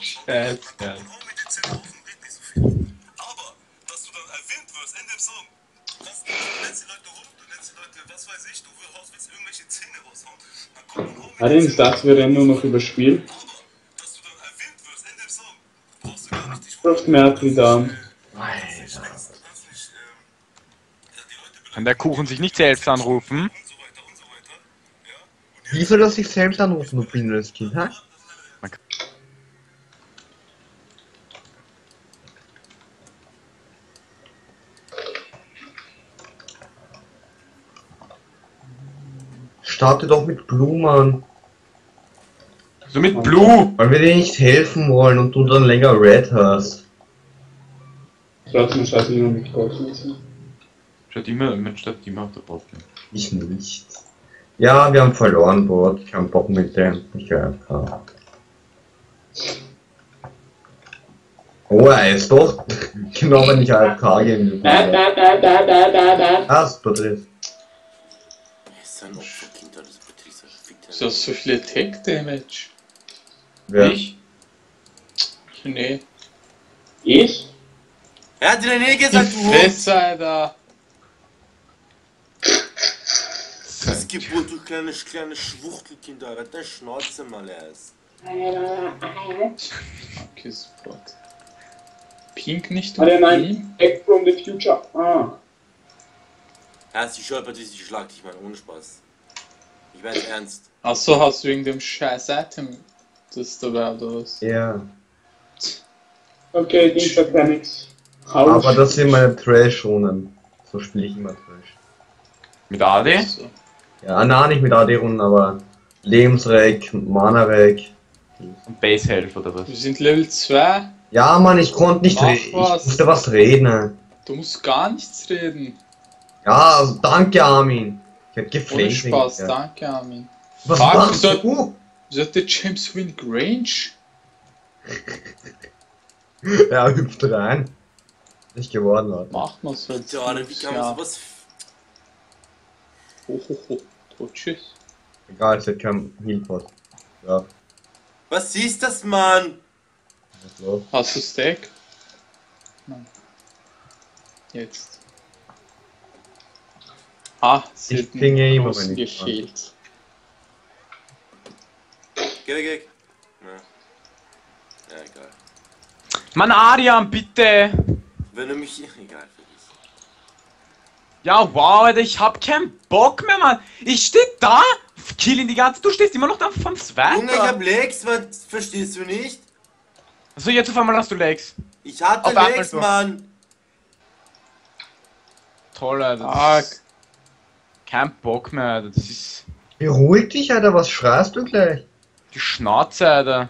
Scheiße. Aber, dass du dann erwähnt wirst in dem Song, das, du nennst die Leute rum, du nennst die Leute, was weiß ich, du willst irgendwelche Zähne raushauen, dann kommt ein Homie, Hat den Satz wir nur noch überspielt. Ruft Merkel da. Ja, Kann der Kuchen sich nicht selbst anrufen? und so weiter und so weiter, ja, und Wie soll das sich selbst anrufen, du behindertes Kind, hä? Starte doch mit Blumen, So mit Blue. weil wir dir nicht helfen wollen und du dann länger Red hast. Trotzdem scheiße jemand mit Golfmesser. Statt immer, Mensch, statt immer auf der Posten. Ich nicht. Ja, wir haben verloren, Bord. Ich hab Bock mit dem. Ich AFK. Oh, er ist doch. genau, wenn ich AFK gehen Da, will. da, da, da, da, da, da. Das betrifft. Er Du hast so viele Tech-Damage. Wer? Ich? Nee. Ich? Er hat dir nie Die gesagt, du Fresse, Alter. Geburt, du kleines, kleines Schwuchtelkind, Alter. Deine Schnauze mal erst. Okay, Spot. Pink nicht auf nein. Back from the future. Ah. Erst die Patricia, ich schlag dich, Mann, ohne Spaß. Ich weiß ernst. Achso, hast du wegen dem scheiß Item das dabei oder was? Ja. Okay, Dienstag gar nichts. Aber das sind meine Trash-Runen. So spiele ich immer Trash. Mit AD? So. Ja, na, nicht mit AD-Runen, aber Lebensreck, Mana-Reck. Und Base Health oder was? Wir sind Level 2. Ja, Mann, ich konnte nicht reden. Ich musste was reden. Du musst gar nichts reden. Ja, also danke, Armin. Ich hab Ohne geflamed. Spaß, ja. danke Armin. Was Fuck, machst wieso- du? Wieso hat der James Win Range? Er hüpft rein. Nicht geworden, Leute. Macht man's halt. Ja, wie kann man ja. sowas. Ho, ho, ho. Totschüss. Egal, es hat kein Healpot. Ja, Was ist das, Mann? los? Hast du Stack? Nein. Jetzt. Ah, sie Ich hat pinge immer, wenn ich gefehlt. Geh weg, weg. Ja. Ja, egal. Mann, Adrian, bitte! Wenn du mich. Egal. Ja, wow, Alter, ich hab keinen Bock mehr, Mann. Ich steh da, kill ihn die ganze Du stehst immer noch da vom Zweiter. Junge, ich hab Legs, was verstehst du nicht? So, jetzt auf einmal hast du Legs. Ich hatte Auf Legs. Mann. Toll, Alter. Fuck. ist Kein Bock mehr, Alter. Das ist Beruhig dich, Alter, was schreist du gleich? die Schnauze, Alter.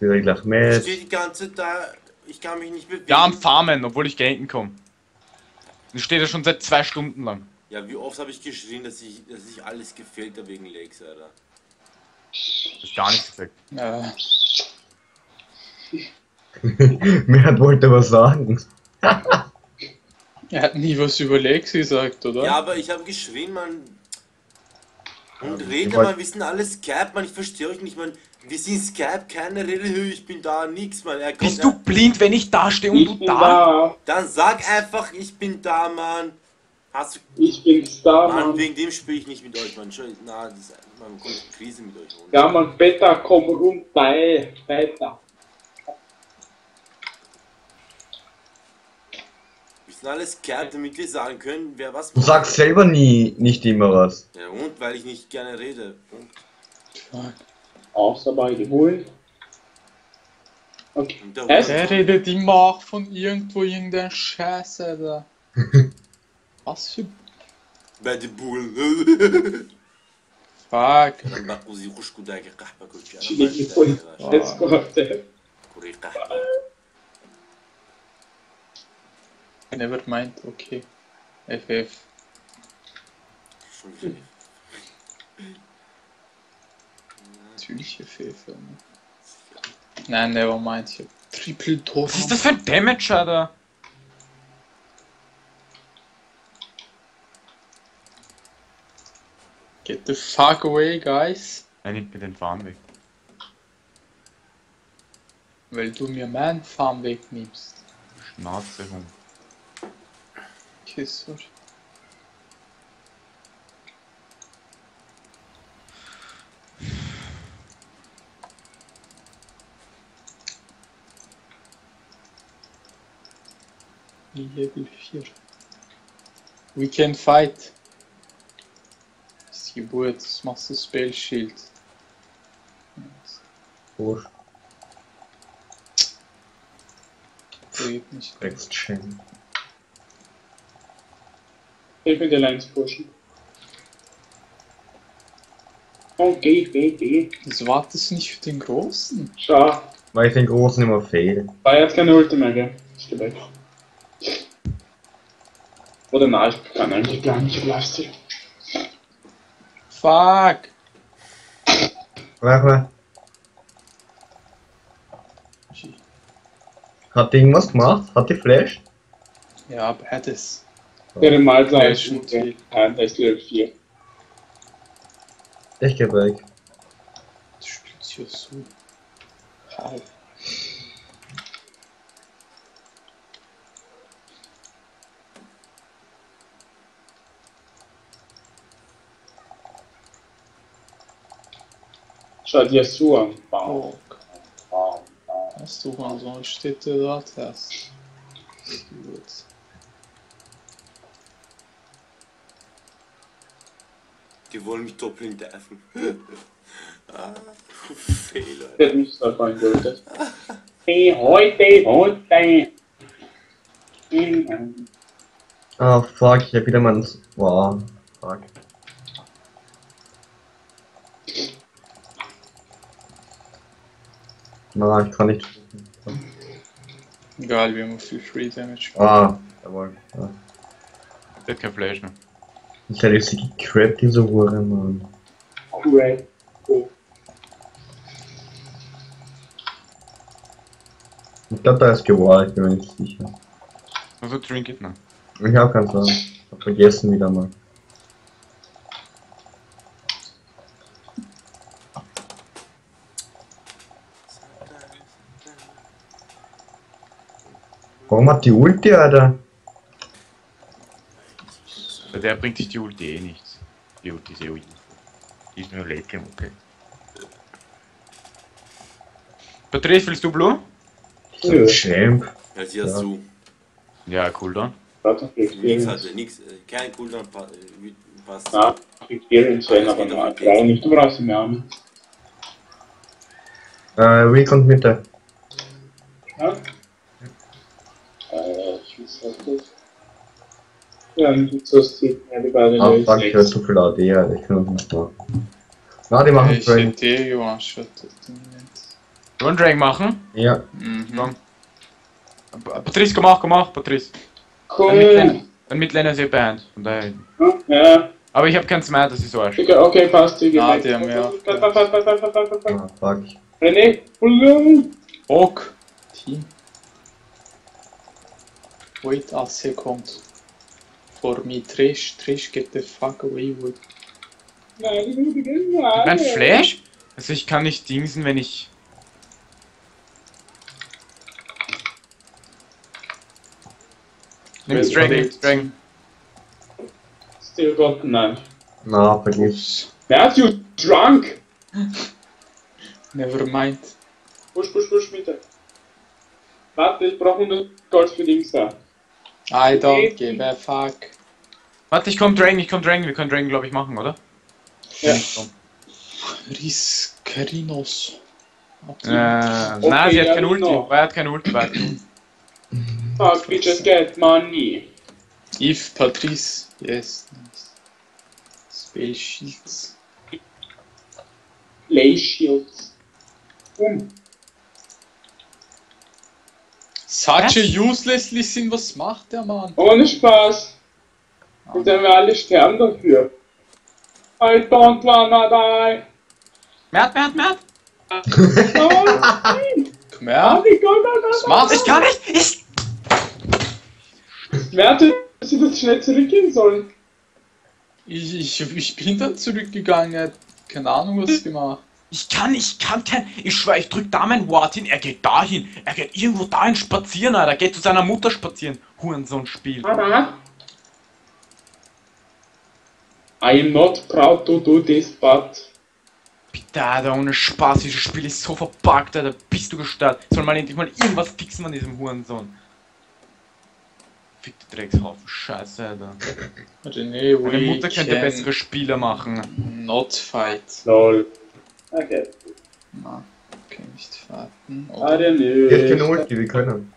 Wieder gleich Ich mit. stehe die ganze Zeit da. Ich kann mich nicht bewegen. Ja, am Farmen, obwohl ich gainken komme. Ich stehe da schon seit zwei Stunden lang. Ja, wie oft habe ich geschrien, dass ich, dass ich alles gefehlt habe wegen Legs, Alter. Das ist gar nichts gesagt. Ja. Mehr wollte was sagen. Er hat nie was über Lex gesagt, oder? Ja, aber ich habe geschrien, Mann. Und Ja, Rede, ich wollt- Mann, wir sind alle Skype, Mann, ich verstehe euch nicht, Mann. Wir sind Skype, keine Rede, ich bin da, nix, Mann. Er kommt, Bist du blind, wenn ich da stehe und Ich du da? da. Dann sag einfach, ich bin da, Mann. Hast du. Ich bin Star, Mann, Mann. wegen dem spiele ich nicht mit euch, Mann. Schau, na, das, man kommt in Krise mit euch. ohne. Ja, Mann, Beta, komm runter, ey. Weiter. Wir sind alle Skype, damit wir sagen können, wer was Du sagst selber nie, nicht immer was. Ja, und weil ich nicht gerne rede. Punkt. Fuck. Außer bei geholt. Okay. Und der Hä? Der redet immer auch von irgendwo irgendein Scheiße, Alter. Was für... Bei den Bullen. Fuck. لما قوزي خشكو داك قحبة كل شيء Chili voll. Let's go, Alter. كوري قحبة Never mind, okay. FF. natürliche Hilfe. Nein, nevermind. Ich hab Triple Tod. Was ist das für ein Damage, Alter? Get the fuck away, guys. Er nimmt mir den Farm weg. Weil du mir meinen Farm wegnimmst. Schnauze, Hund. Kiss, okay, Level 4. We can fight. Ist Geburt, das machst du Spell Shield. Wurscht, Geht nicht. Exchange. Ich bin der Lines pushen. Oh, geh, geh, geh. Wieso wartest du nicht für den Großen? Schau. Weil ich den großen immer fehl. War jetzt keine Ulti mehr, gell? Ist weg. Oder nein, ich kann eigentlich gar nicht Lifestyle. Fuck! Warte. Hat die irgendwas gemacht? Hat die Flash? Ja, beides. Der Malta Ja, ist schon. Nein, der ist Level 4. Ich geh weg. Du spielst ja so. Hi. Dir so an. Bam, Oh, bam, bam. hast du also steht der dort erst. Gut. Die wollen mich doppeln treffen. ah, Fehler. Der hat mich da reingeholt. Hey, heute, heute. Mhm. Ah, fuck, ich hab wieder mal Wow, fuck. Na, ich kann nicht. Egal, wir haben viel Free Damage. Ah, jawohl. Ja. Der hat kein Flash mehr. Ich hätte sie gecrappt, diese Hure, Mann. Cool. Oh. Ich glaube, da ist gewollt, ich bin mir nicht sicher. Also Trinket noch. Ich hab keinen Plan. Ich hab vergessen wieder mal. Warum hat die Ulti, Alter? Bei der bringt sich die Ulti eh nichts. Die Ulti ist eh useless. Die ist nur Late Game, okay. Patrice, willst du Blue? Nö. Champ. Ja, sie hast Ja. zu. Ja, Cooldown. Warte, Nix hatte, nix. äh, Kein Cooldown pa äh, passt. Na, Experience sein, aber mal. Leider nicht, du brauchst sie mehr haben. Äh, Recon Mitte. Ja? Äh, ich weiß halt nicht. Ja, so ja, die beiden Ah, fuck, ich hör sechs. zu viel AD. Ich kann das nicht machen. Na, die machen Ich Dragon. hätte eh geone-shottet. Wollen Drag machen? Ja. Mhm. Komm. Patrice, komm auch, komm auch, Patrice. Cool. Ein Midlaner ist eh behind. Von daher. Ja, Aber ich hab keinen Smite, das ist so arsch. okay, okay, passt. Ich geh Ah, die haben pass, pass, pass, pass, pass. Ah, fuck. René, Blue. Ok. Team. Wait a second. For me, Trish, Trish, get the fuck away with. Nein, ich will die Nein. Mein Flash? Also ich kann nicht dingsen, wenn ich. Nimm Well, Strang, nimm correct. Strang. Still got none. Na, vergiss. Matthew, drunk. Never mind. Push, push, push, Mitte. Warte, ich brauche 100 Gold für Dings da. I don't give a fuck. Warte, ich komm Drang, ich komm Drang. Wir können Drang, glaube ich, machen, oder? Ja. Riskerinos. Äh, nein, sie hat ja, kein Ulti. genau. Weil er hat kein Ulti. Weil er hat kein Ulti. Fuck, bitches get money. If Patrice. Yes, nice. Spell Shields. Play Shields. Um. Such a uselessly sind, was macht der Mann? Ohne Spaß. Und dann wir alle sterben dafür. I don't wanna die. Mert, Mert, Mert! Nein. Komm her. Ich kann da Was machst Ich kann nicht! Ich. Wer hätte sie das schnell zurückgehen sollen? Ich, ich, ich bin dann zurückgegangen, keine Ahnung was gemacht. Ich kann, ich kann kein. Ich schwör, ich drück da mein Wort hin, er geht dahin. Er geht irgendwo dahin spazieren, Alter. Er geht zu seiner Mutter spazieren. Hurensohn-Spiel. Mama? I am not proud to do this, but... Bitte, Alter, ohne Spaß, dieses Spiel ist so verpackt, Alter. Bist du gestört? Soll mal endlich mal irgendwas fixen an diesem Hurensohn. Fickte Dreckshaufen, Scheiße, Alter. Meine Mutter könnte can bessere Spiele machen. not fight. Lol. Okay. Na, kann nicht fighten. I Oder don't know. Jetzt keine Ulti, wir können.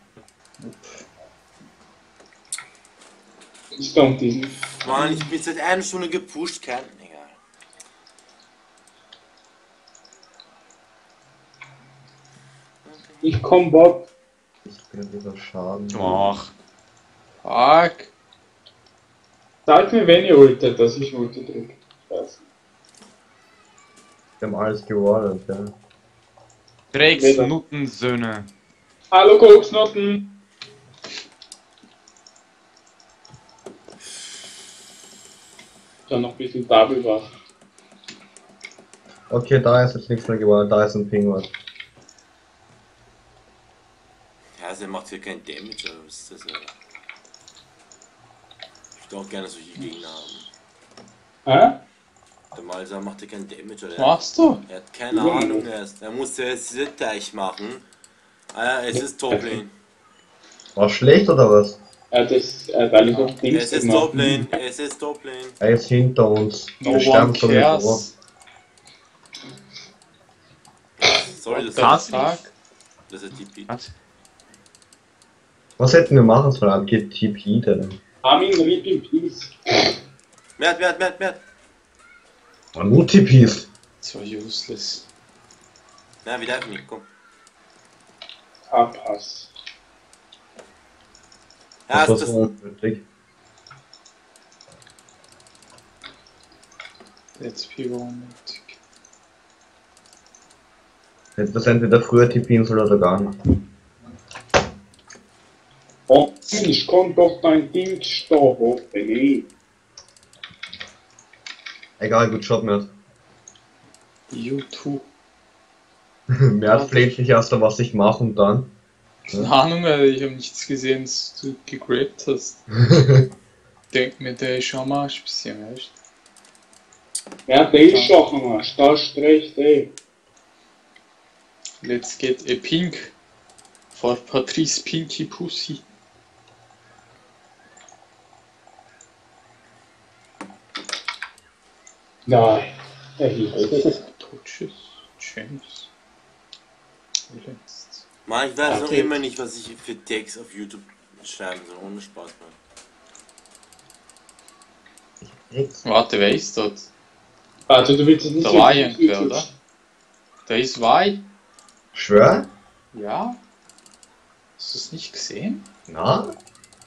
Ich don't think. Mann, ich bin seit einer Stunde gepusht, kein. Egal. Ich komm Bob. Ich bin wieder Schaden. Ach, Fuck. Sag mir, wenn ihr ultet, dass ich Ulte drücke. Spaß. Wir haben alles gewartet, ja. Drecksnuttensöhne. Hallo Koksnoten! Dann noch ein bisschen Double wach. Okay, da ist jetzt nichts mehr gewartet, da ist ein Pinguin. Ja, also er macht hier kein Damage, aber was ist das? Alter? Ich würde auch gerne solche Gegner haben. Hä? Der Malsa macht hier kein Damage, oder? Was machst du? Er hat keine Ahnung erst. Er muss jetzt Teich machen. Ah ja, es ist Toplane. War schlecht oder was? Ja, das, äh, weil ich auf Dings Es ist Toplane. Es ist Toplane. Er ist hinter uns. No wir sterben one sowieso. cares. Sorry, das ist, das ist TP. Was? Was hätten wir machen sollen? Geht TP denn? Armin, Rip in Peace. Mert, Mert, Mert, Mert. Oh, nur TPs. So useless. Na, wieder nicht, komm. Papas. Ja, Das war ist das, be romantic. Hätte das entweder früher TPen sollen oder gar nicht. Oh, ich kann doch dein Ding stoppen, ey. Egal, gut Job, Mert. YouTube. Mert fleht mich erst, was ich mache und dann. Keine Ahnung, Alter, ich habe nichts gesehen, dass du gegrabt hast. Denk mir, der ist schon am Arsch bisschen, weißt Ja, der ist schon am Arsch, da hast recht, ey. Let's get a pink for Patrice Pinky Pussy. Nein. Er hielt. Touches, James. Mann, ich weiß noch Okay. immer nicht, was ich für Tags auf YouTube schreiben soll. Ohne Spaß, Mann. Warte, wer ist dort? Warte, du willst es nicht Da war irgendwer, oder? Da ist Wei. Schwör? Ja? Hast du es nicht gesehen? Na?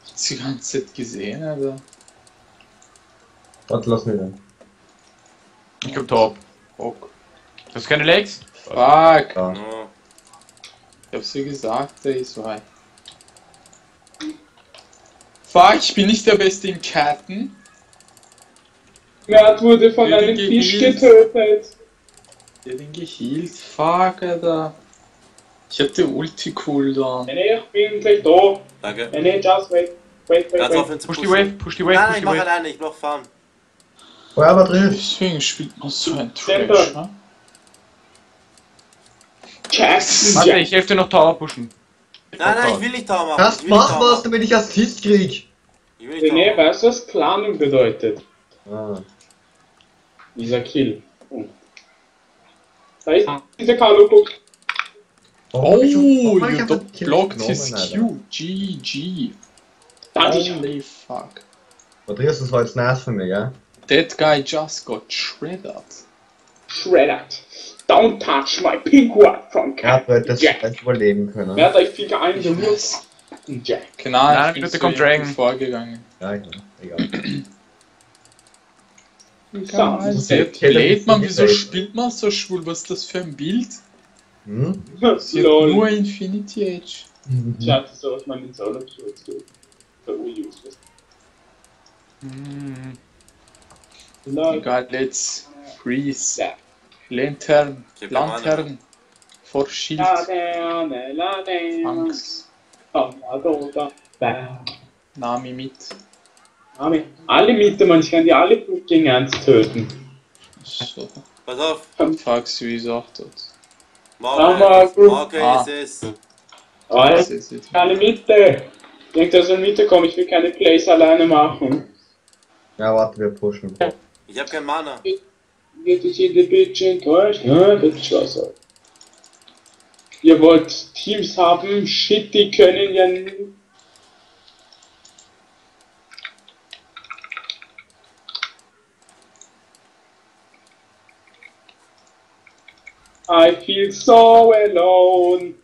Hat's die ganze Zeit gesehen, Alter. Warte, lass mich rein. Ich komm top. Bock. Du hast keine Legs? Fuck. No. Ich hab's dir gesagt, der ist Wei. Fuck, ich bin nicht der Beste im Chatten. Mert wurde von einem den Fisch getötet. Der den gehealt. Fuck, Alter. Ich hatte Ulti-Cooldown. Nee, ich bin gleich da. Danke. Nee, nee, just wait. Wait, wait, wait. offen zu Push die. Wave, push die Wave, Nein, push ich die mach Wave. alleine, ich brauch Farm. Feuer aber drin. Deswegen spielt man so ein. Trash, ne? Jackson, Warte, ich helfe dir noch Tower pushen. Nein, nein, ich will nicht Tower machen. Erst mach Tower was, damit ich Assist krieg. Ich will nicht machen. weißt du, was Planung bedeutet? Ah. Dieser Kill. Oh. Da ist dieser Carlo Cook. Warum hab ich- Oh, warum hab you don't block his? Q. GG. Holy fuck. Matthias, das war jetzt nice für mich, ja? That guy just got shredded. shredded. Don't touch my pink one from Er Captain das Jack. vielleicht überleben können. Wer hat euch der muss Jack. Ahnung, Nein, ich bin bitte so kommt Dragon. vorgegangen. Ja, ja, egal. Okay, lädt man, das wieso spielt man so schwul? Was ist das für ein Bild? Hm? Sie hat nur Infinity Age. Tja, das ist so, was man in Solo tut. So useless. Hm. Lol. Egal, let's freeze. Ja. Lantern. Lantern. For Shield. Angst. Da. Nami mit. Name. Alle Mitte, man, ich kann die alle gut gegen eins töten. So. Pass auf. Fuck, wie gesagt hat. Mama, Marke, Group. Marke Ah. ist es. Jetzt- keine Mitte. Ich denke, dass er in Mitte kommt, ich will keine Plays alleine machen. Ja, warte, wir pushen. Ich hab kein Mana. Wird dich jede Bitch enttäuscht? Ja, das ist was. so. Ihr wollt Teams haben, shit, die können ja nicht. I feel so alone.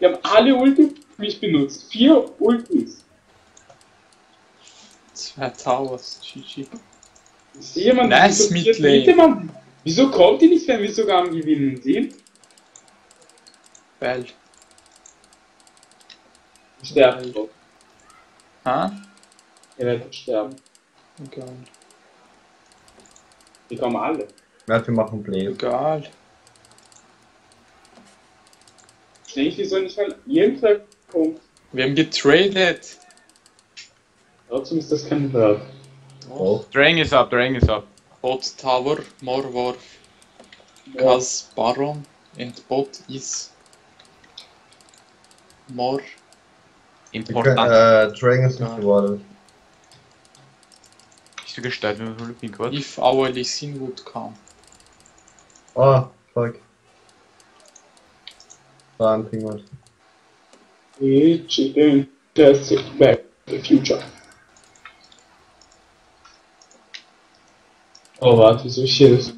Die haben alle Ultis nicht benutzt. Vier Ultis. Zwei Towers, GG. Ist jemand Nice wieso Mid Lane. Mitte, Mann? Wieso kommt die nicht, wenn wir sogar am Gewinnen sind? Weil. Sterben. doch. Ha? Ihr werdet sterben. Egal. Die kommen alle. Ja, wir machen Play. Egal. Verstehe ich, wieso nicht mal irgendwer kommt. Wir haben getradet. Trotzdem ist das kein Wort. Oh. Drang is up, Drang is up. Bot Tower, more Warf. Ja. Cause Baron and bot is more. Important. Äh, Dragon ist nicht geworden. Bist du gestaltet, wenn du Pink Wort? If our Lee Sin would come. Oh, fuck. Da ein Pingwort. Chicken, that's it, back to the future. Oh, warte, so shit.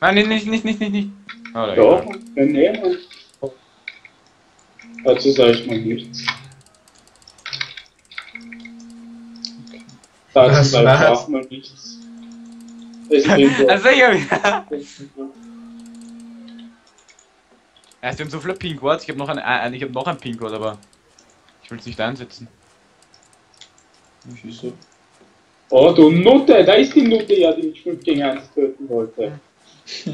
Nein, nicht, nicht, nicht, nicht, nicht, nicht. Oh, Doch, wir nehmen. Dazu sage ich mal nichts. Dazu sage ich auch mal nichts. Ich bin so. Also, ja. Erst wir haben so viele Pink Words, ich habe noch ein, ein, ich hab noch ein Pink Wort, aber ich will es nicht einsetzen. Wieso? Oh, du Nutte, da ist die Nutte ja, die mich 5 gegen 1 töten wollte.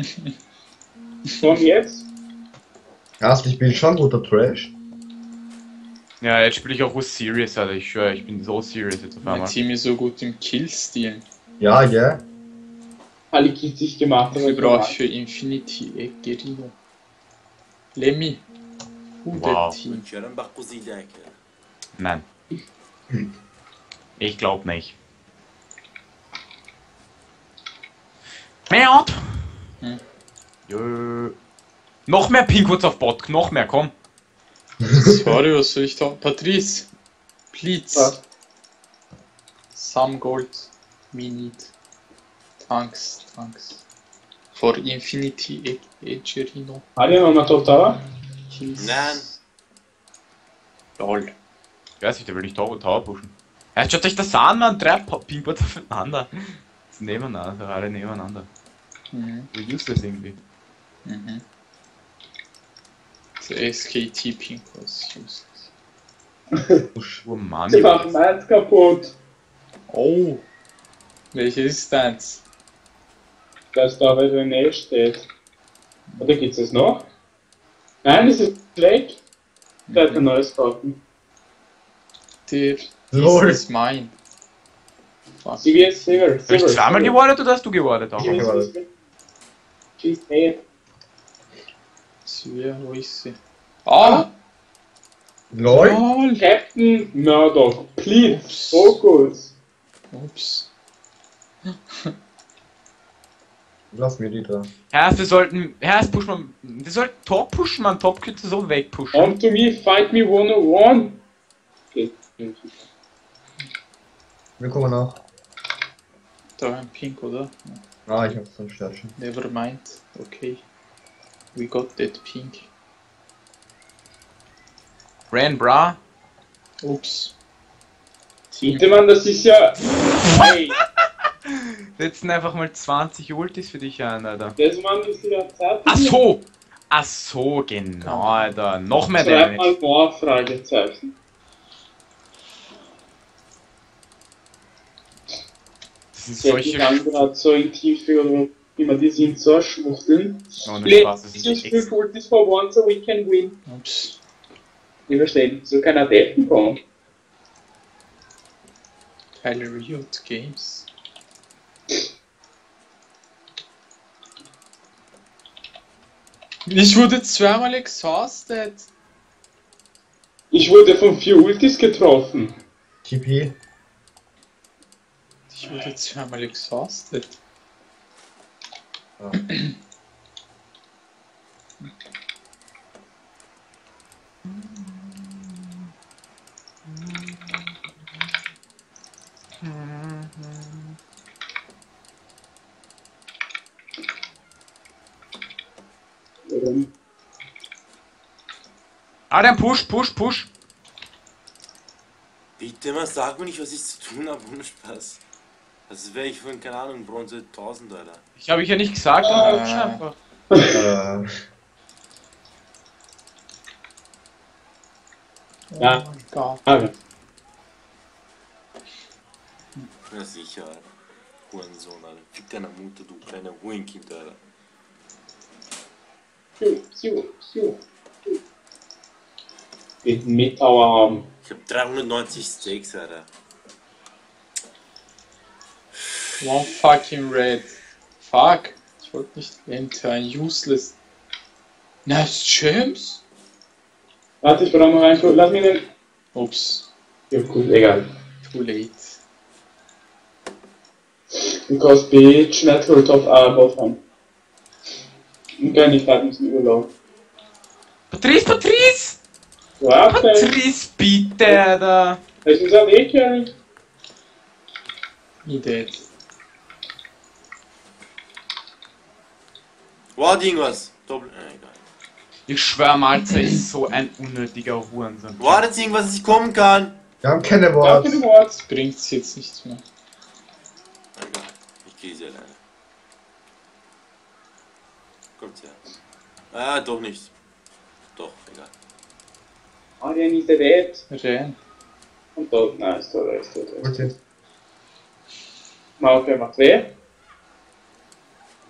Komm jetzt. Erst, ich bin schon guter Trash. Ja, jetzt spiele ich auch was Serious, Alter. Ich schwöre, ich bin so serious jetzt auf Mein einmal. Team ist so gut im Killstil. Ja, ja. Alle Kills, die ich gemacht habe. Dafür brauche ich für Infinity Egerino. Lemmy. Who Wow. Team? Nein. Ich glaub nicht. Mehr Hm. Jö. Noch mehr Pinkwoods auf Bot, noch mehr, komm. Sorry, was soll ich da? Patrice, please. Was? Some gold. We need. Thanks, thanks. For Infinity E- Egerino. Alle nochmal Top Tower. Nein. Lol. Ich weiß nicht, der will nicht Tower, Tower pushen. Ja, schaut euch das an, man. Drei Pinkwoods aufeinander. Das nebeneinander, alle nebeneinander. Mhm. Wie useless irgendwie. Mhm. The SKT Pink was useless. Oh Mann. Sie machen meins kaputt. Oh! Welches ist deins? Das da bei René steht. Oder gibt's es noch? Nein, es ist weg. Der hat ein neues kaufen. Der Lol. ist mein. Sie wird Silver. Habe ich zweimal gewartet oder hast du gewartet auch? gewartet? Svea, wo ist sie? Ah! LOL. Lol! Captain Murdoch, please, Ups. focus. Ups. Lass mir die da. Herr, wir sollten. Herr, push man. Wir sollten Top pushen, man. Top könnte so wegpushen. Come to me, fight me one on one. Okay. Wir kommen nach. Da ein Pink, oder? Ah, ich hab's dann Sternchen. Never mind. Okay. We got that pink. Ran, bra. Ups. Sieht man, das ist ja. Hey, Setzen einfach mal 20 Ultis für dich ein, Alter. das Mann ist ja Zeit. Ach so! Ach so, genau, Alter. Noch mehr Schreib Damage. mal more Fragezeichen. Das sind Sie hat die solche gerade so in Tiefe oder wie man die sind, so schwuchteln. Ohne Spaß, das do Ex for this for once so we can win. Ups. Ich verstehe, so kann er decken kommen. Geile Riot Games. Ich wurde zweimal exhausted. Ich wurde von vier Ultis getroffen. TP. Ich wurde zweimal exhausted. Ah, der Push, Push, Push. Bitte mal, sag mir nicht, was ich zu tun habe, ohne Spaß. Also wäre ich von, keine Ahnung, Bronze 1000, Alter. Ich habe ich ja nicht gesagt, aber push einfach. Äh, Oh Ja. mein Gott. Ja, sicher, Alter. Hurensohn, Alter. Fick deiner Mutter, du kleiner Hurenkind, Alter. Piu, piu, piu. Den Metauer haben. Ich hab 390 Steaks, Alter. One fucking red. Fuck. Ich wollte nicht enter, ein useless. Nice James? Warte, ich brauche noch einen. Lass mich den. Ups. Ja, gut, egal. Too late. Because bitch, not hurt of our bottom. Okay, nicht warten müssen überlaufen. Patrice, Patrice! Warte! Patrice, bitte, Alter. Es ist ein E-Carry. He dead. Wow, irgendwas. Doppel. Äh, egal. Ich schwör Malzer ist so ein unnötiger Hurensohn. War jetzt irgendwas, dass ich kommen kann? wir haben keine Worte. du Wort. Bringt's jetzt nichts mehr. Egal. Ich gehe sie alleine. Kommt her. Ah, doch nicht. Doch, egal. Ah, der ist der Wert. Renn. Und dort, nein, ist da, ist da, ist da. Gut, jetzt. Mal, okay, macht weh.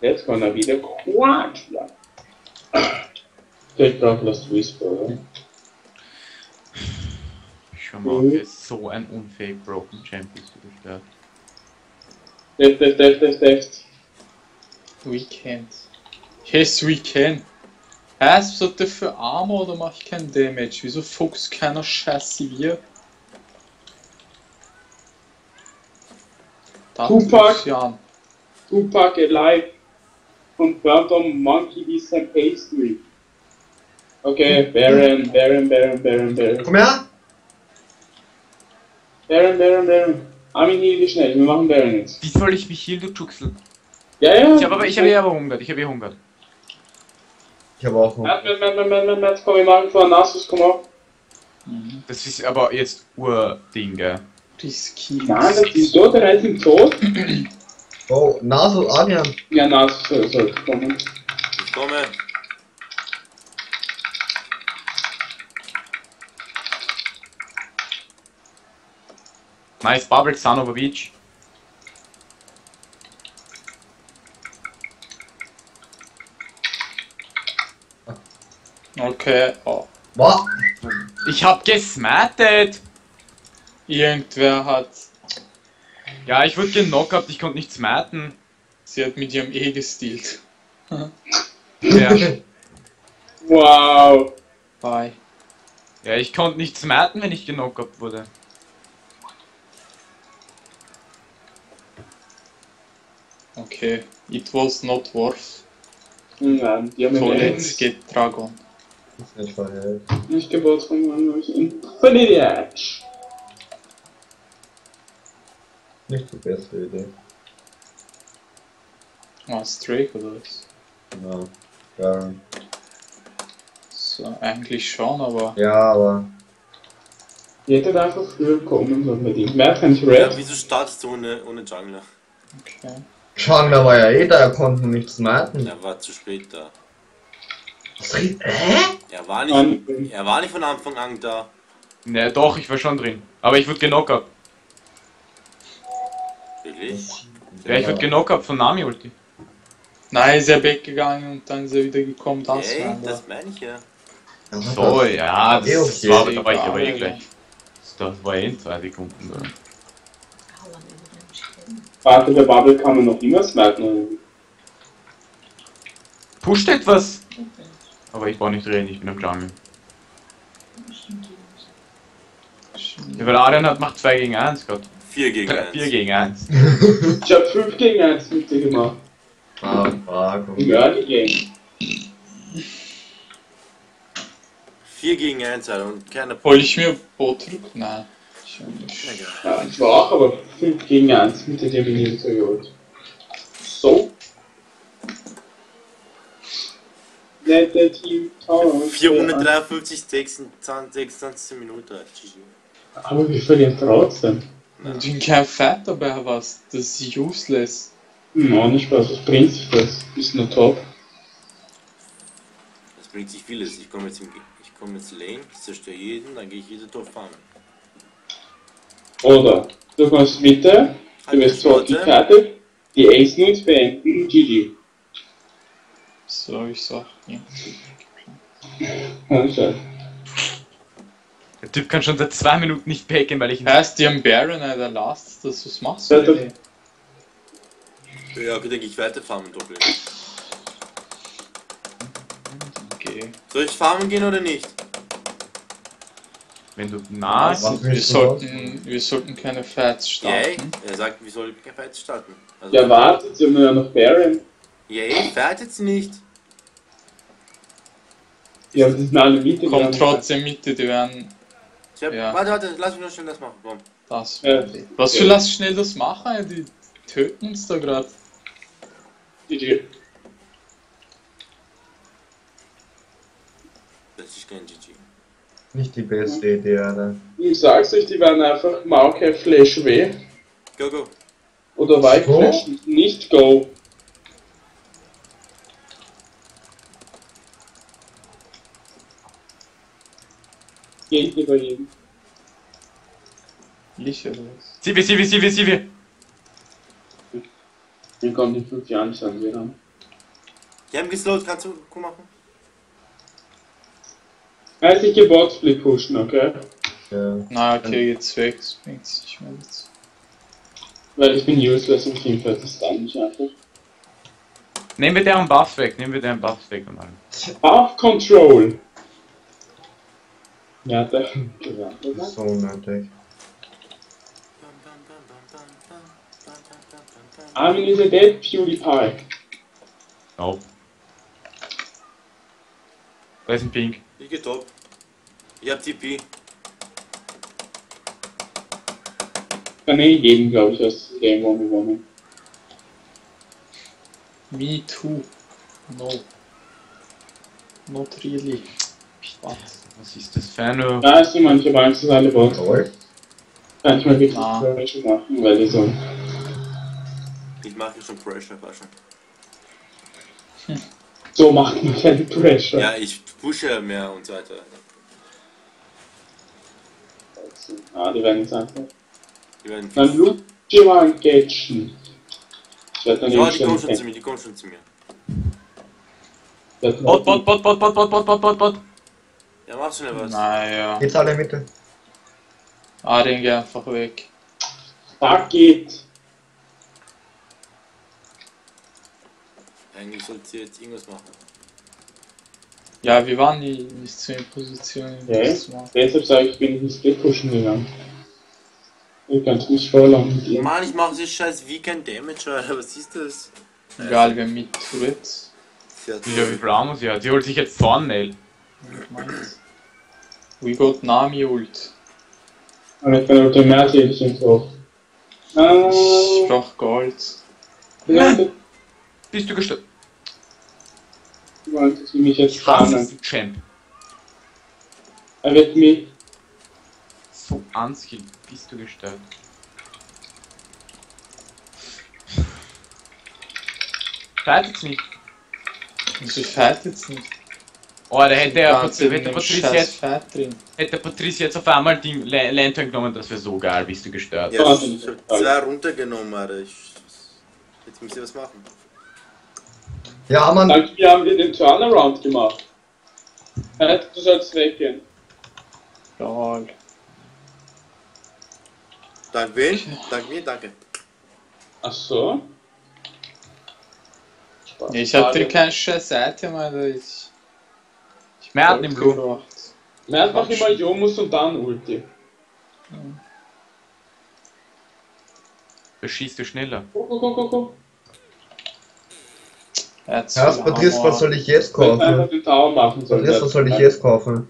Jetzt kann er wieder quatschen. Ich brauche Lost Whisper, schwör mal, okay, ist so ein unfähig Broken Champion zu gestört. Deft, deft, deft, deft, deft. Weekend. Yes, we can. Hä, was hat der für Armor oder mach ich kein Damage? Wieso fuchst keiner Scheiße wir? Tupac. Tupac alive. Confirmed on Monkey with some pastry. Okay, Baron, Baron, Baron, Baron, Baron. Komm her! Baron, Baron, Baron. Armin, hier dich schnell, wir machen Baron jetzt. Wie soll ich mich heal, du Juxel? Ja, ja. Ich habe aber, ich habe eh aber hungert, ich habe eh hungert. Ich habe auch noch. Matt, Matt, Matt, Matt, Matt, Matt, Matt, komm, wir machen vor Nasus, komm auf. Das ist aber jetzt Urding, gell? Riskiert. Nein, das ist so, der ist im Tod. Oh, Naso, Adrian. Ja, Nasus soll, soll kommen. Ich komme. Nice Bubble, Son of a Beach. Okay, oh. Was? Ich hab gesmattet! Irgendwer hat. Ja, ich wurde genockt, ich konnte nicht smatten. Sie hat mit ihrem E gestealt. Ja, Wow. Bye. ja ich konnte nicht smatten, wenn ich genockt wurde. Okay. It was not worth. Nein, die haben So, mir let's get Dragon. ist nicht verhält. nicht Geburtstag, Mann, hab ich Infinity Edge. Nicht die beste Idee. Ah, Drake oder was? Genau. Baron. So, eigentlich schon, aber. Ja, aber. Die hätte da einfach früher kommen sollen mit ihm. Mehr kann ich Ja, Red. wieso startest du ohne, ohne Jungler? Okay. Schangler war ja eh da, er konnte nicht smarten. Er war zu spät da. Was red- Hä? Er war nicht, er war nicht von Anfang an da. Ne, doch, ich war schon drin. Aber ich wurde genockt. Wirklich? Ja, ich wurde genockt von Nami Ulti. Nein, ist er weggegangen und dann ist er wieder gekommen. Das Ey, das meine ich ja. So, ja, das, das war, aber- da war ich aber eh Egal. gleich. Das war eh in zwei Sekunden. Da. Warte, der Bubble kann man noch immer smiten. Pusht etwas! Aber ich brauche nicht reden, ich bin am Jungle. Ja, weil Arian hat macht 2 gegen 1 Gott. 4 gegen 1. 4 gegen 1. Ich hab 5 gegen 1 mit dir gemacht. Ah, Frage. Im Early Game. 4 gegen 1, Alter, und keiner Hol ich mir Boot rück? Nein. Schon nicht. Egal. Ja, ich war auch aber 5 gegen 1 mit der Terminierung geholt. So. Let the team talk. 453, 26, 26 Minuten. Aber wir verlieren trotzdem. Und wenn kein Fett dabei was, das ist useless. Hm, auch nicht Spaß, was bringt sich das? Ist nur top. Das bringt sich vieles. Ich komme jetzt, im, ich komme jetzt Lane, ich zerstöre jeden, dann gehe ich jede Tor farmen. Oder du kommst Mitte, du Halt wirst zwar gekartet, die Ace Nudes beenden, GG. So, ich sag, ja. Ja, scheiße. Der Typ kann schon seit 2 Minuten nicht packen, weil ich ihn. Heißt, die haben Baron, das, was machst Ja, du? doch. ey? Ja, okay, dann gehe ich weiter farmen, Doppel. Okay. Soll ich farmen gehen oder nicht? Wenn du nah Was Also, wir, sollten, wir sollten keine Fights Yay, starten. er sagt, wir sollen kein Fight starten. Also, Ja, wartet, sie haben ja noch Baron. Yay, fährt jetzt nicht. Ja, aber die sind alle Mitte. Kommt trotzdem Mitte, die werden Ich hab, Ja. Warte, warte, lass mich noch schnell das machen. Komm. das. Ja. Was für lass schnell das machen, ey, die töten uns da gerade. GG. Das ist kein GG. Nicht die beste Idee, Alter. Ich sag's euch, die werden einfach Mauke Flash weh. Go, go. Oder White Go? Flash nicht Go. Geht über jeden. Ich oder was? Sivi, Sivi, Sivi, Sivi! Den kommt in fünf Jahren nicht an, wir haben. Die haben geslowt, kannst du guck machen? Also ich geh Botsplit pushen, okay? Ja. Na, okay, jetzt weg, das bringt's nicht mehr jetzt. Weil ich bin useless im Teamfight, das kann ich einfach. Nehmen wir deren Buffs weg, nehmen wir deren Buffs weg und allem. Buff Control! Ja, der gesagt, oder? So unnötig. Is a dead PewDiePie. Nope. Da ist ein Pink. Ich geh top. Ich hab TP. Kann eh jeden, glaube ich, aus Game One gewonnen. Me too. No. Not really. What? Was ist das für eine. Da ist manche Banks, dass alle Bots. Kann ich mal wirklich. Pressure machen, weil die so. Ich mache schon Pressure, war schon. So macht man keine Pressure. Ja, ich pushe mehr und so weiter. Ah, die werden jetzt einfach. Die werden Dann Luigi mal catchen. Ich werde dann Ja, die kommen schon schon zu mir, die kommen schon zu mir. Bot, Bot, Bot, Bot, Bot, Bot, Bot, Bot, Bot, Bot. Ja, mach schnell was. Naja. Geht's alle Mitte? Arjen, geh einfach weg. Da geht. Eigentlich sollte ihr jetzt irgendwas machen. Ja, wir waren nie nicht zu den Positionen. Ja. Deshalb sage ich, bin ich nicht wegpushen gegangen. Du kannst mich voll lang mit ihm. Mann, ich mache das scheiß Weekend Damage, Alter. Was ist das? Egal, wer mit. Sie hat Ja, wie viel Armor sie hat. Sie holt sich jetzt Thornnail. We got Nami ult. Ah, ich bin auf der Märtyrchen drauf. Äh, ich brauch Gold. Bist du gestört? Du wolltest mich jetzt fahren? Champ. Er wird mich. So unskill, bist du gestört. Fight jetzt nicht. Wieso fight jetzt nicht? Oh, da hätte er in hätte jetzt, Fett drin. hätte Patricia jetzt auf einmal die La- Lantern genommen, das wäre so geil, bist du gestört. Ja, ich hab zwei runtergenommen, Alter. Ich, Jetzt müsst ihr was machen. Ja, Mann. Dank mir haben wir den Turnaround gemacht. Äh, Du sollst weggehen. Lol. Dank wen? Dank mir, danke. Ach so. Ich hatte keine scheiß Item, Alter. Ich. Ich Mehr hat wollte im Blut. gebracht. Nein, mach immer Jomus und dann Ulti. Beschießt du schneller. Guck, guck, guck, guck, guck. Jetzt Ja, Patrice, was soll ich jetzt Wenn einfach kaufen? den Tower machen soll. Patrice, was soll ich jetzt kaufen?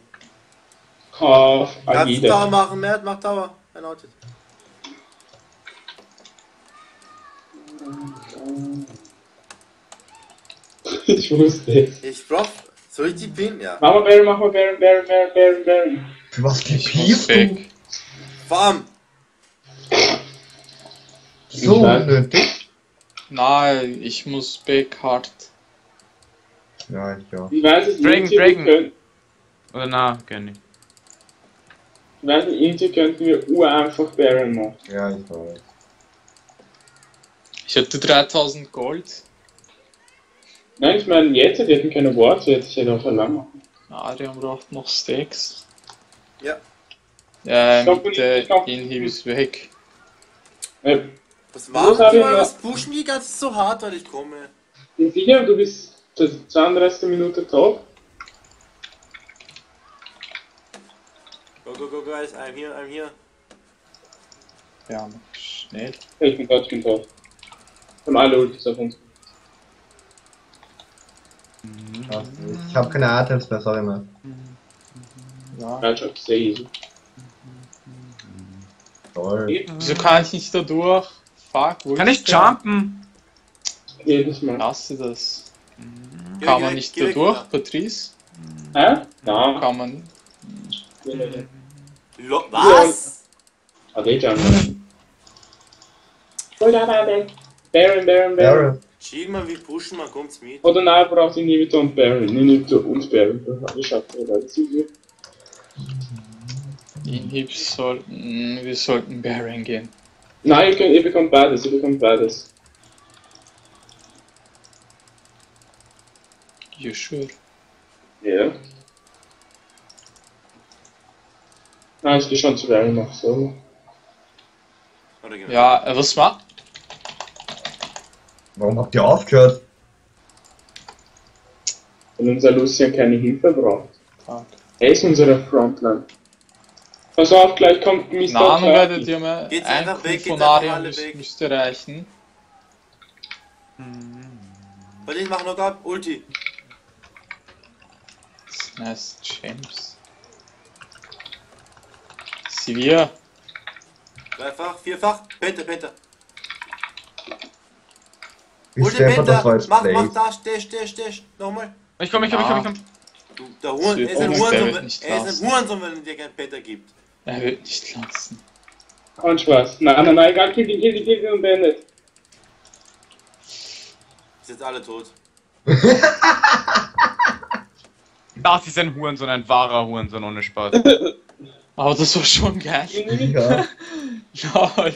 Kauf Kannst du. Tower machen, Mert, mach Tower. Ein Outed. ich wusste es. Ich brauch. Soll ich die Pin? Ja. Mach mal Baron, mach mal Baron, Baron, Baron, Baron, Baron. Für was Ich gepierst du? Farm! So Ich unnötig. Nein, ich muss weg hart. Ja, ja. Ich weiß es Dragon, Dragon. Oder na, kenn ich. Ich weiß nicht, Inti könnten wir ureinfach Baron machen. Ja, ich weiß. Ich hatte 3000 Gold. Nein, ich meine, jetzt hätten wir keine Worte, jetzt hätte ich auch lang machen. Arian braucht noch Stacks. Ja. Ja, Ich glaub, der glaub- Inhib ist weg. Äh, Was die mal? noch? Was pushen die ganz so hart, weil ich komme? bin sicher, du bist zur 32. Minute top. Go, go, go, guys. I'm here, I'm here. Ja, schnell. Ich bin dort, ich bin. Wir haben alle Ultis auf uns. Ich habe keine Items mehr, sorry mal. Ja. Schon sehr easy. Toll. Wieso kann ich nicht da durch? Fuck, wo Kann ich der? jumpen? Jedes Mal. Lasse das. Geh Kann man nicht da durch. Patrice? Hä? Nein. Kann man. Lo was? Ah, eh schon. Baron, Baron, Baron, Baron. Chill mal, wir pushen, man kommt's mit. Oder nein, braucht Inhibitor und Baron. Inhibitor und Baron. Ich schaff das, das ist easy. Inhib sollten. Wir sollten Baron gehen. Nein, ihr, könnt, ihr bekommt beides, ihr bekommt beides. You sure? Ja. Nein, ich geh schon zu Baron noch so. Ja, äh, was macht? Warum habt ihr aufgehört? Wenn unser Lucian keine Hilfe braucht. Er ist unsere Frontline. Pass auf, gleich kommt Mr. Nano Turkey. werdet ihr mal Geht's ein alle müsst, weg. müsst ihr erreichen. Bei denen machen noch ab. Ulti. Nice, James. Sivir. Dreifach, vierfach. Penta, Penta. Das Penta. als Mach, mach da, stech, stech, stech. Nochmal. Ich komm, ich komm, ich komm, ich komm. Du, der Huren, er ist ein Oh, der Hurensohn, er ist ein Hurensohn, wenn er dir kein Penta gibt. Er wird nicht lassen. Kein Spaß. Nein, nein, nein, egal, kill ihn, kill ihn, kill ihn und beendet. Ist jetzt alle tot. Das ist ein Hurensohn, ein wahrer Hurensohn ohne Spaß. Aber das war schon geil. Ja. Lol.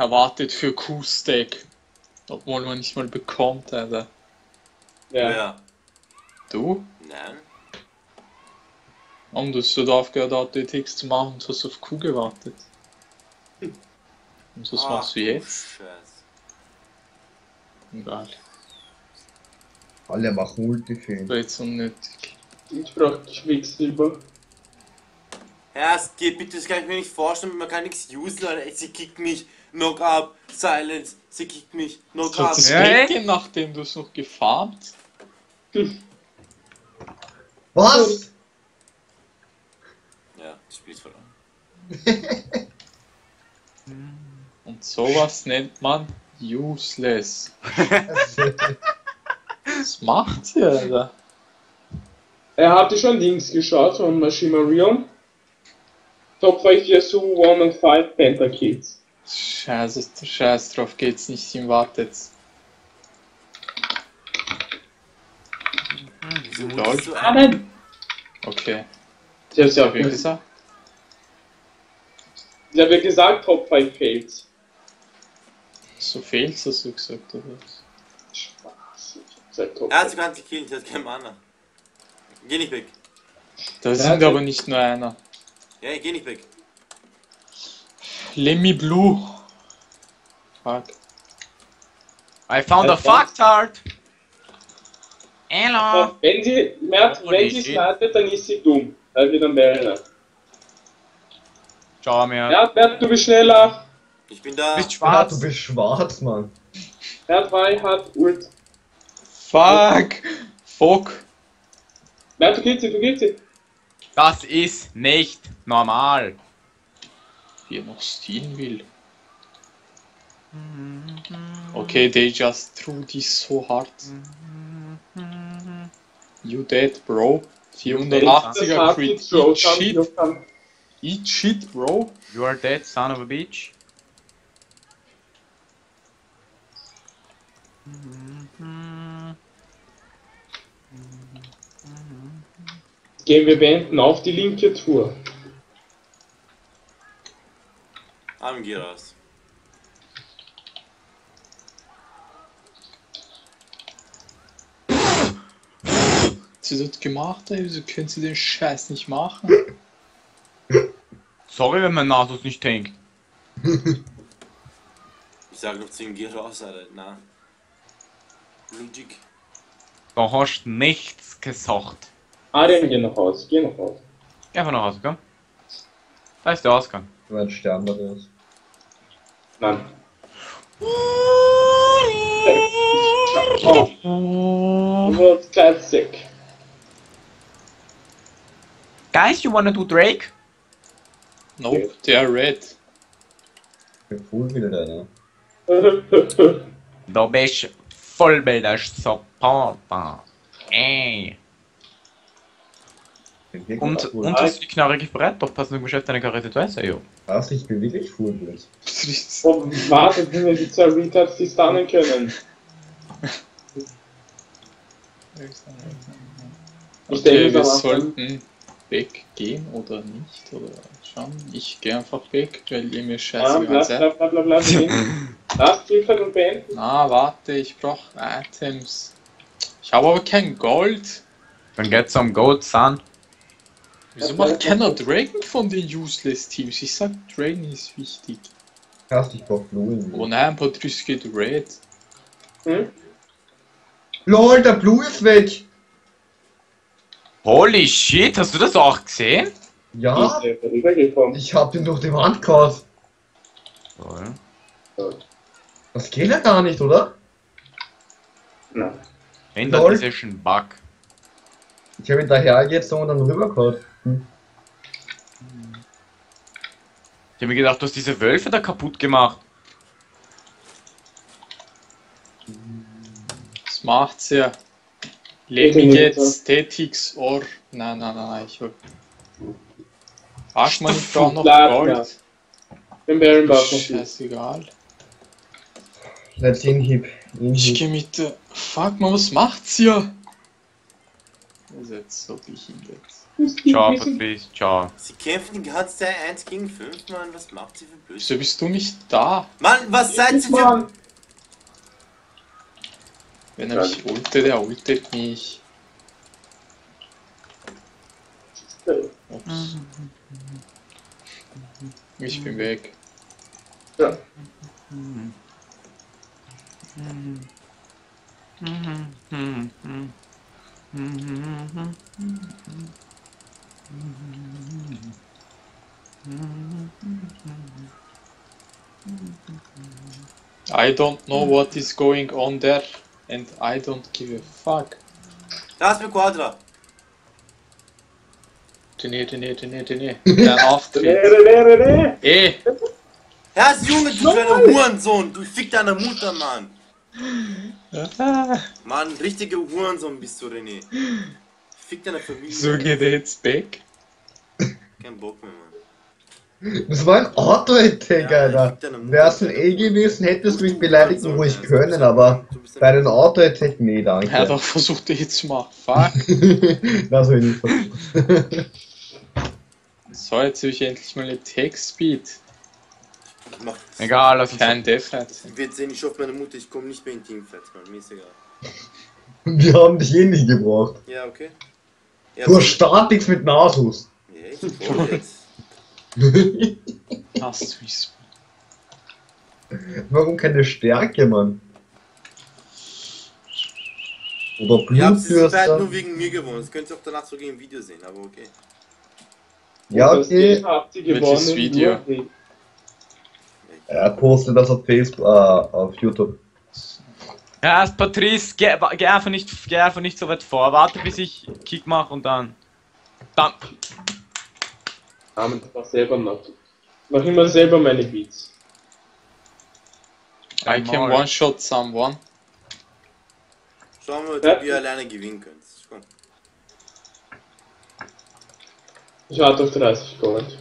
Er wartet für Q-Stack. Obwohl man nicht mal bekommt, Alter. Ja. Ja. Du? Nein. Und du hast so aufgehört, ATX zu machen und hast auf Q gewartet. Und was Ach, machst du jetzt? Scheiße. Egal. Alle machen Multifilm. War jetzt unnötig. Ich brauch Quicksilber. Ja, es geht bitte, das kann ich mir nicht vorstellen, man kann nichts usen, Alter. Sie kickt mich. Knock up. Silence. Sie kickt mich. Knock up. das weggehen, nachdem du es noch gefarmt? Was? Ja, das Spiel ist verloren. Und sowas nennt man useless. Was macht ihr, Alter? Er hatte schon Dings geschaut von Machimarion. Top 5 Yasuo 1 und 5 Pentakills. Scheiße, Scheiß drauf geht's nicht, ihm wartet. Wieso Lol. mutest du Ah an? nein! Okay. Ich hab's ja auch Wie gesagt. Ich hab ja gesagt Top 5 Fails. So fehlt's, hast du gesagt, oder was? Spaß. Seit top. Er hat sogar die Killen, ich hat keinen Mana. Geh nicht weg. Da sind das- aber nicht nur einer. Ja, geh nicht weg. Lemmy Blue. Fuck. I found a fucktard! Hello! Wenn sie, Holy wenn sie shit. smartet, dann ist sie dumm. Halt wieder Mariner. Schau mir. Ja, Mert, du bist schneller. Ich bin da. Du bist schwarz. du bist schwarz, Mann. Mert, Wei hat Ult. Fuck! Fuck! Mert, du geht's, du geht's. Das ist nicht normal. Er noch stehlen will. Okay, they just threw this so hard. You dead, bro. 480er Crit. Eat shit. Eat shit, bro. You are dead, son of a bitch. Gehen wir beenden auf die linke Tour. Am geh raus. Sie hat gemacht, ey. Wieso können sie den Scheiß nicht machen? Sorry, wenn mein Nasus nicht hängt. Ich sag noch zu ihm, geh raus, Alter. Na. Logik. Da hast du nichts gesagt. Arian, geh nach Hause, geh nach Hause. Geh einfach nach Hause, komm. Da ist der Ausgang. Du meinst sterben wir das. Nein. Oh, World Classic. Guys, you wanna do Drake? Nope, they are red. Wieder deiner. Du bist Vollbilder Supporter. Ey. Ich bin Und, und hast du die knarrige Brett? Doch passend im Geschäft eine Karette Weiße, jo. Was? Ich bin wirklich cool blöd. Oh, warte, wenn wir die zwei Retards die stunnen können. Ich Okay, denke, wir sollten weggehen oder nicht, oder schauen. Ich gehe einfach weg, weil ihr mir Ah, scheißegal seid. bla bla bla bla. Lass Zielfeld und beenden. Na, warte, ich brauche Items. Ich habe aber kein Gold. Dann geht's um Gold, Son. Wieso macht keiner Dragon von den Useless Teams? Ich sag, Dragon ist wichtig. Hast dich doch Blue Oh nein, Patrice geht Red. Hm? LOL, der Blue ist weg! Holy shit, hast du das auch gesehen? Ja, Ist rübergekommen. ich hab ihn durch die Wand gehauen. Das geht ja gar nicht, oder? Nein. Ändert Lol. ist ein Bug. Ich hab ihn dahergezogen und dann rübergehauen. Hm. Ich hab mir gedacht, du hast diese Wölfe da kaputt gemacht. Das macht's ja. Nicht get so. Statics or. Nein, nein, nein, nein, ich will. Ach man, ich brauch noch Gold. Baron braucht noch. Scheißegal. Let's inhib. Ich geh mit der. Fuck man, was macht's hier? Also jetzt so ich ihn jetzt. Ciao, Patrice, ciao. Sie kämpfen die ganze Zeit 1 gegen 5, Mann. Was macht sie für Wieso Blödsinn? bist du nicht da? Mann, was seid ihr für. Wenn er mich ultet, der ultet mich. Ups. Ich bin weg. Ja. I don't know what is going on there and I don't give a fuck. Da ist mir Quadra. René, René, René, René. Dein Auftritt. Eh, Herr Junge, du kleiner Hurensohn. Du fick deine Mutter, Mann. Mann, richtige Hurensohn bist du, René. Fick deine Familie. so geht er jetzt back. Kein Bock mehr, Mann. Das war ein Auto-Attack, Ja, Alter. eh ich fick deine Wär's Mutter. ein E gewesen, hättest du mich Du beleidigen Hurensohn, ruhig können, aber Du ein- bei einem Auto-Attack, nee, Er hat danke. auch versucht, dich zu machen. Fuck. das will ich nicht versuchen. So, jetzt habe ich endlich mal eine Text-Speed. Mach, Egal, lass uns. Kein Deathhead. ich werde sehen, ich hoffe meine Mutter, ich komme nicht mehr in Teamfight, Mann. Mir ist egal. Wir haben dich eh nicht gebraucht. Ja, okay. Ja, Du hast Statix mit Nasus. Ja, ich. Hast du? Warum keine Stärke, Mann? Oder Ihr habt diesen Fight Blutbürster? nur wegen mir gewonnen. Das könnt ihr auch danach sogar im Video sehen, aber okay. Ja, okay. Habt Welches gewonnen. Video? Er postet das auf Facebook, äh, auf YouTube. Ja, erst Patrice, geh, geh, einfach nicht, geh einfach nicht so weit vor. Warte, bis ich Kick mache und dann. Dann. Amen, mach selber noch. Mach immer selber meine Beats. I can Einmal. one-shot someone. Schauen wir mal, Ja. ob ihr alleine gewinnen könnt. Komm. Ich warte auf 30 Gold.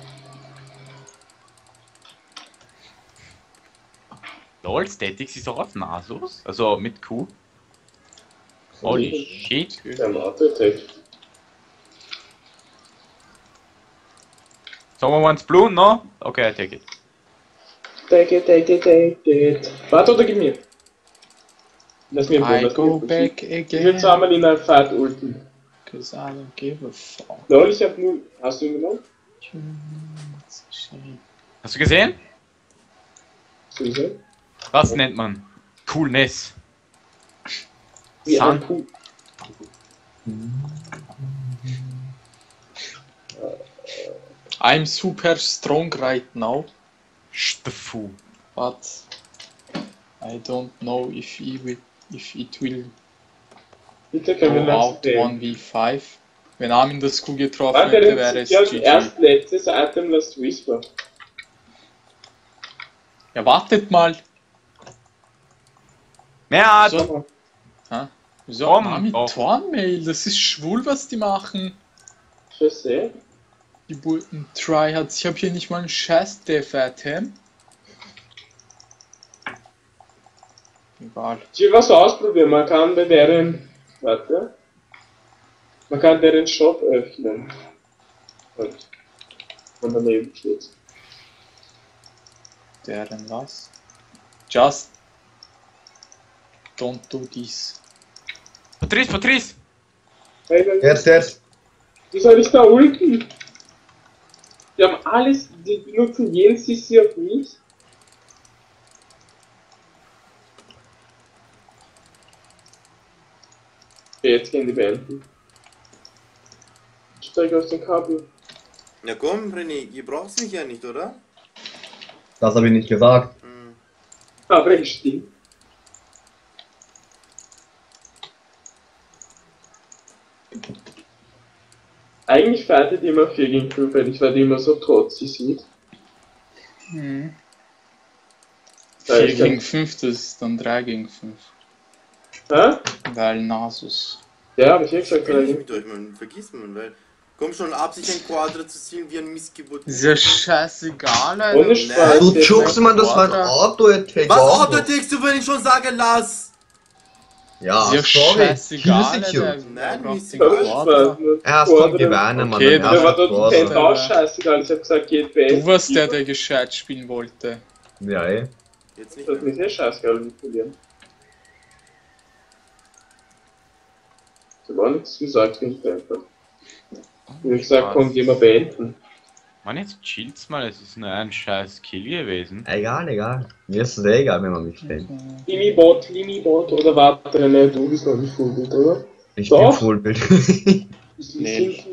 Lol, Statics ist auch auf Nasus. Also mit Q. Holy shit. Der Auto-Attack. Someone wants blue, no? Okay, I take it. Take it, take it, take it. Warte oder gib mir. Lass mir I lass go mir back Ich will again. zweimal in einer Fahrt ulten. Cause I don't give a fuck. Lol, ich hab nur. Hast du ihn genommen? It's a shame. Hast du gesehen? Gesehen? Das nennt man Coolness. Wie ein Sun. Kuh. I'm super strong right now, Steffu. but I don't know if it will, if it will Bitte können wir go out lassen. 1v5. Wenn Armin das Q getroffen Warte, hätte, wäre es GG. erst letztes Item Last Whisper. Ja, wartet mal. Ja, So. Wieso Komm, Armin auf. Tormail? Das ist schwul, was die machen. Ich sehe. Die Bulten Tryhards. Ich habe hier nicht mal einen scheiß Death-Item. Egal. Ich will was ausprobieren. Man kann bei deren. Warte. Man kann deren Shop öffnen. Und. Und daneben steht. Deren was? Just don't do this. Patrice, Patrice. Hey, Jetzt, jetzt. Wie soll ich da ulten? Die haben alles, die benutzen jeden CC auf mich. Okay, jetzt gehen die beenden. Steig aus dem Kabel. Ja komm, René, ihr braucht mich ja nicht, oder? Das habe ich nicht gesagt. Hm. Aber ich stehe. Eigentlich fightet ihr immer 4 gegen 5, weil ich werde immer so tot, sie sieht. Ja, 4 ich kann- gegen 5, das ist dann 3 gegen 5. Hä? Weil Nasus. Ja, hab ich eh Ich gesagt, bin nicht mit euch, man. Vergiss man, weil. Komm schon, Absicht ein Quadrat zu zielen wie ein Missgeburt. Ist ja scheißegal, Alter. Ohne Spaß. Du chuckst man, das war ein Quadrat. Auto-Attack. Was. Autotext du, wenn ich schon sage, lass! Ja, Ist ja sorry. scheißegal. Nein, den egal. Erst kommt die Weine, Mann. Okay, dann du Quadrat. kennt auch scheißegal. Ich hab gesagt, geht Du best. warst der, der gescheit spielen wollte. Ja, eh. Jetzt nicht Das ist eh scheißegal, wie verlieren. Ich hab auch nichts gesagt, bin ich einfach. Wie gesagt, kommt jemand beenden. Mann, jetzt chillt's mal, es ist nur ein scheiß Kill gewesen. Egal, egal. Mir ist es eh egal, wenn man mich kennt. Limibot, Limibot oder warte, ne, du bist noch nicht Fullbild, oder? Ich Doch. bin Fullbild. Ist Nee.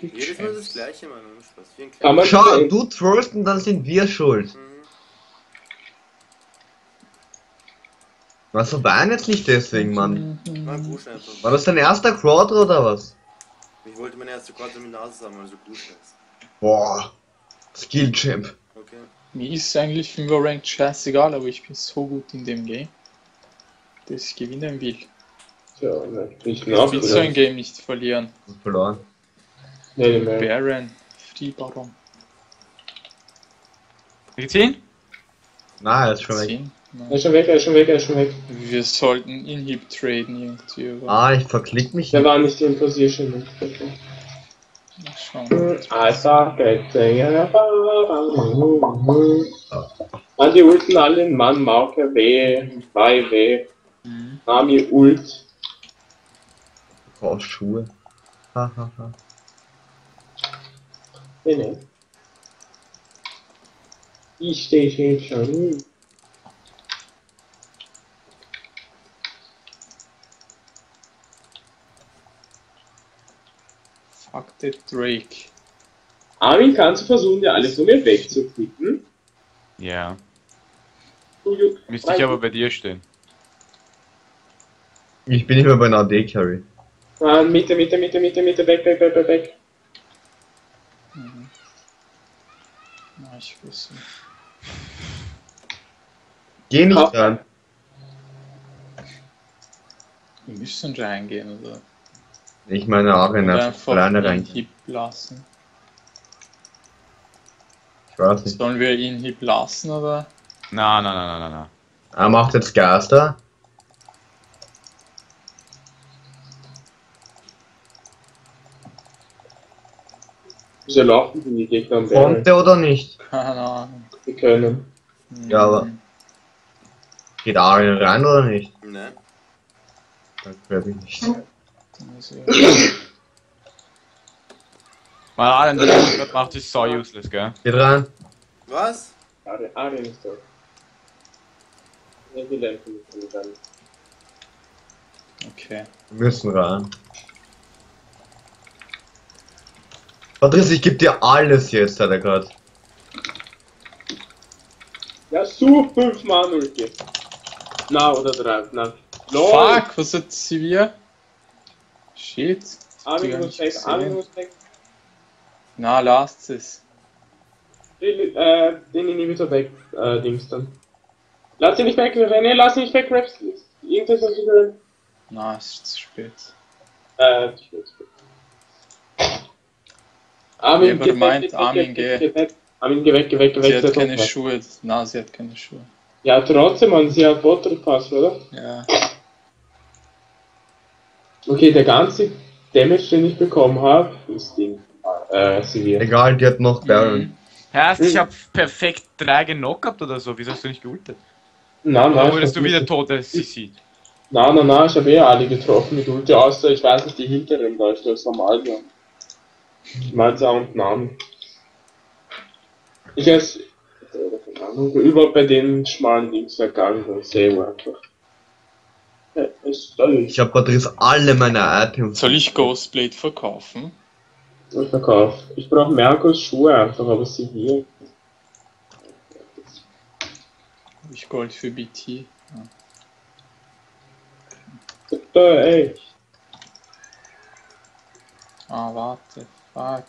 Jedes Mal das gleiche, Mann. Spaß. Wie ein man Schau, du trollst und dann sind wir schuld. Mhm. Was so wein jetzt nicht deswegen, Mann. War einfach. War das dein erster Quadro oder was? Ich wollte meine erste Quadrat mit Nase haben, also Gusch ist. Boah. Skill Champ. Okay. Mir ist eigentlich 5er Ranked scheißegal, aber ich bin so gut in dem Game, dass ich gewinnen will. Tja, ne, ich Ich auch will so ein Game nicht verlieren. Verloren. Nee, nee, nee. Baron, Free Baron. Geht's hin? Na, er ist schon weg. Er Nein. ist schon weg, er ist schon weg, er ist schon weg. Wir sollten Inhib traden irgendwie. Aber Ah, ich verklick mich. Der war nicht in Position. Okay. Mal schauen. I suck at saying Mann, die ulten alle in Mann, Mauke, W, bei W, Mhm. Nami ult. Brauchst Schuhe. Hahaha. Nee, nee. Ich stehe hier schon. Fuck the Drake. Armin, kannst du versuchen, dir alles von mir wegzuklicken? Ja. Du, du, Müsste ich aber bei dir stehen. Ich bin nicht mehr bei einer AD Carry. Ah, Mitte, Mitte, Mitte, Mitte, Mitte, weg, weg, weg, weg, weg. Na, ich nicht. Geh nicht Ja. rein. Wir müssen reingehen oder, Ich meine oder einfach Alleine einen rein. Hip lassen. Ich weiß nicht. Sollen wir ihn Hip lassen oder? Na, na, na, na, na, na. Er macht jetzt Gas da. Wieso laufen die die Gegner am? Konnte oder nicht? Keine Ahnung. Die können. Ja, aber-. Geht Arena rein oder nicht? Nein. Das glaube ich nicht. Alter, der das macht, ist so useless, gell? Geht rein. Was? Arien, Arien ist da. Ja, die lenken nicht an. okay. Wir müssen rein. Patrice, ich geb dir alles jetzt, hat er gerade. Ja, so 5 Mann Ulti. Na, oder 3, na. LOL! Fuck, was hat sie wir? Shit. Armin muss weg, Armin muss weg. Na, lasst es. Den, äh, den Inhibitor weg, äh, Dings dann. Lass ihn nicht weg, René, lass ihn nicht weg, Raps. Irgendwas hast du gehört. Na, es ist zu spät. Äh, zu spät, spät. Armin, geh weg, Armin, geh weg, geh. geh weg. Armin, geh weg, geh weg, geh weg. Sie hat keine Schuhe. Na, sie hat keine Schuhe. Ja, trotzdem, man, sie hat Bottle Pass, oder? Ja. Okay, der ganze Damage, den ich bekommen habe, ist Ding. Äh, Severe. Egal, die hat noch Baron. Mhm. Heißt, ich hab perfekt drei genockt oder so. Wieso hast du nicht geultet? Nein, Oder nein. wurdest ich du wieder nicht- tote Sissi? Nein, nein, nein, ich habe eh alle getroffen mit Ulti, außer ich weiß nicht, die hinteren da, ich glaube, es war mal ja. Ich meine, auch und Namen. Ich weiß, keine Ahnung, überhaupt bei den schmalen Dings ergangen und sehe einfach. Ja, ist Ich hab Patrice alle meine Items. Soll ich Ghostblade verkaufen? Ich verkauf. Ich brauche Merkos Schuhe einfach, aber sie hier. Ich Gold für BT? Super, ey. Ah, warte. Fuck.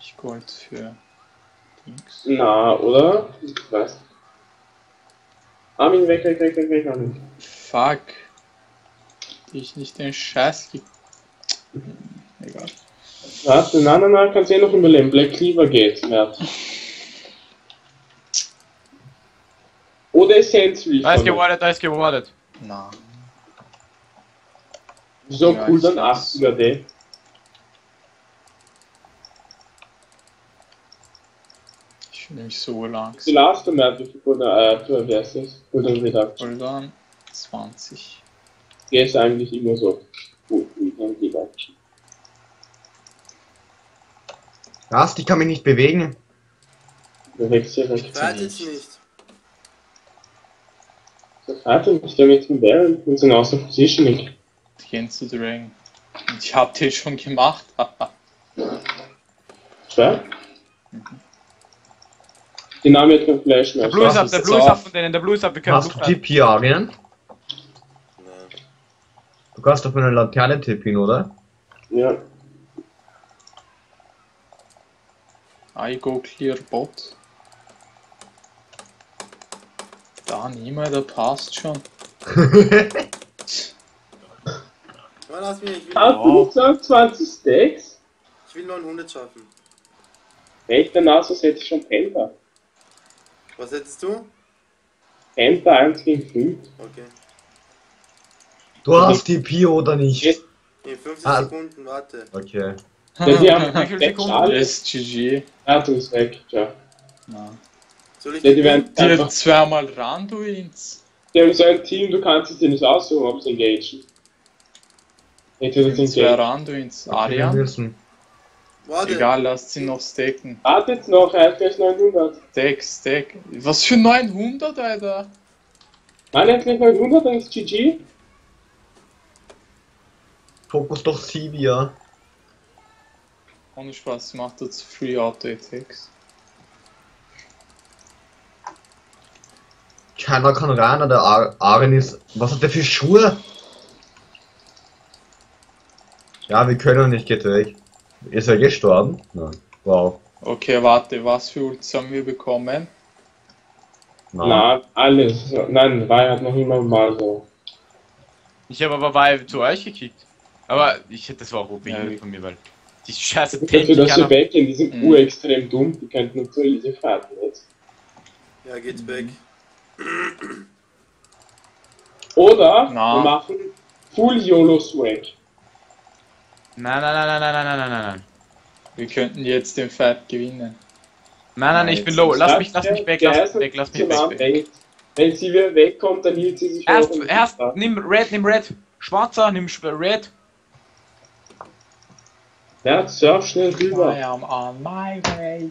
Ich Gold für Dings. Na, oder? Ich weiß. Armin, weg, weg, weg, weg, weg, Armin. Fuck. Die ich nicht den Scheiß gibt. Egal. Warte, nein, nein, nein, kannst eh noch überleben. Black Cleaver geht, Mert. Oder Essence Reef. Da ist gewardet, da ist gewardet. Na. So Ja, cool, ich dann weiß. 80er D. Ich fühle mich so lang. Die Last Mert, wie viel Cooldown, äh, für wer ist das? Cooldown Reduction. Hold on. 20. Der ist eigentlich immer so. Gut, Cooldown Reduction. Was? Die kann mich nicht bewegen. Der hier weg. Wartet nicht. Das hat er nicht, der mit dem Baron und sind außer Positioning. Die gehen zu Dragon. Und ich hab den schon gemacht. haha. Schwer? Die Name hat kein Flash. Der Blue ist ab, der jetzt Blue ist ab von denen, der Blue ist ab, wir können Hast du Blue rein. Du kannst auf eine Laterne tippen, oder? Ja. I go clear bot. Da niemand, der passt schon. Lass mich, ich will, Hast du gesagt 20 Stacks? ich will 900 schaffen. Echt, danach so hätte ich schon Penta. Was hättest du? Penta 1 gegen 5. Okay. Du hast TP oder nicht? In 50 Ah. Sekunden, warte. Okay. Ja, die haben? Schaden. Yes, GG. Ah, du bist weg, ja. Na. Soll ich Ja, die werden Die einfach, hat zweimal Randuins. die haben so ein Team, du kannst es dir nicht aussuchen, ob sie engagen. Entweder sie Zwei engagen. Randuins. Wir Arian? Warte. Egal, lasst sie noch stacken. Wartet noch, er hat gleich 900. Stack, stack. Was für 900, Alter? Nein, er hat gleich 900, dann ist GG. Fokus doch Sivia. Ohne Spaß, macht das Free Auto Attacks. Keiner kann rein, der Ar Aren ist. Was hat der für Schuhe? Ja, wir können nicht, geht weg. Ist er gestorben? Nein. Wow. Okay, warte, was für Ults haben wir bekommen? Nein. Na, alles. Nein, war hat noch immer mal so. Ich habe aber bei zu euch gekickt. Aber ich, das war auch OP Ja, von mir, weil die scheiße Dafür, Tank, die dass sie weggehen, die sind Mhm. urextrem dumm, die könnten nur zu easy fighten jetzt. Ja, geht weg. Oder Na. wir machen Full YOLO Swag. Nein, nein, nein, nein, nein, nein, nein, nein, nein. Wir könnten jetzt den Fight gewinnen. Nein, nein, ich bin low. Lass mich, lass mich weg, lass mich weg, lass mich weg. weg. Wenn sie wieder wegkommt, dann hielt sie sich Erst, erst, nimm Red, nimm Red. Schwarzer, nimm Red. Ja, surf schnell rüber. I am on my way.